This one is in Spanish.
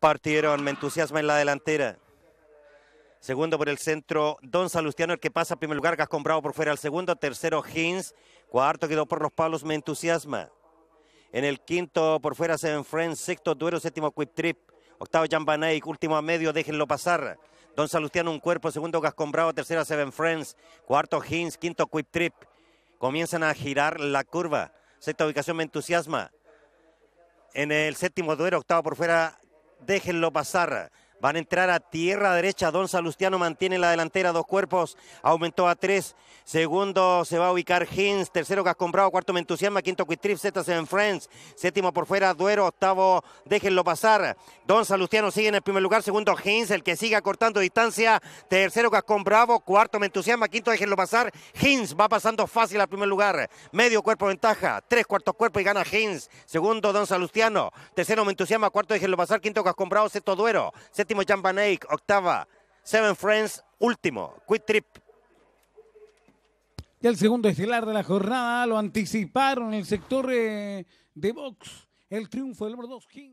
Partieron, me entusiasma en la delantera. Segundo por el centro, Don Salustiano, el que pasa a primer lugar, Gascon Bravo por fuera al segundo. Tercero, Hins. Cuarto quedó por los palos, me entusiasma. En el quinto, por fuera, Seven Friends. Sexto, Duero. Séptimo, Quick Trip. Octavo, Eyck. Último a medio, déjenlo pasar. Don Salustiano, un cuerpo. Segundo, Gascon Bravo. Tercero, Seven Friends. Cuarto, Hins. Quinto, Quick Trip. Comienzan a girar la curva. Sexta ubicación, me entusiasma. En el séptimo, Duero. Octavo por fuera, déjenlo pasar. Van a entrar a tierra derecha. Don Salustiano mantiene la delantera, dos cuerpos. Aumentó a tres. Segundo se va a ubicar Hins. Tercero Gascombrado. Cuarto me entusiasma. Quinto Quistrip. Z en Friends. Séptimo por fuera Duero. Octavo déjenlo pasar. Don Salustiano sigue en el primer lugar. Segundo Hins. El que siga cortando distancia. Tercero Gascombravo. Cuarto me entusiasma. Quinto déjenlo pasar. Hins va pasando fácil al primer lugar. Medio cuerpo ventaja. Tres cuartos cuerpos y gana Hins. Segundo Don Salustiano. Tercero me entusiasma. Cuarto déjenlo pasar. Quinto Gascombravo. Sexto Duero séptimo Van Eyck, octava Seven Friends, último Quick Trip. Y el segundo estelar de la jornada lo anticiparon el sector eh, de box. El triunfo del número 2, King.